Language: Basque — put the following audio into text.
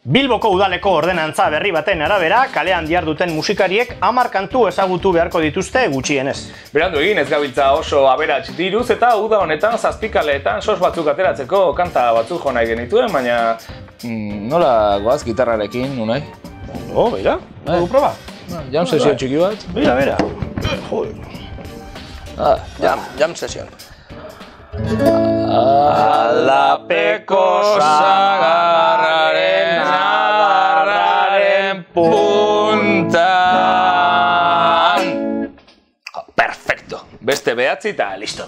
Bilboko udaleko ordenantza berri baten arabera, kalean duten musikariek hamar kantu ezagutu beharko dituzte gutxienez. Berandu egin ez gabiltza oso aberats diruz eta uda honetan zazpikaleetan sos batzuk ateratzeko kanta batzuk jo nahi genituen, baina... Mm, nola goaz gitarrarekin, unai? Oh, beira, dugu proba. Jam sesio txiki bat? Beira. Joder. Ah, Jam, jam session. Aldapeko sagarraren puntan. Perfecto. Beste behatzi eta listo.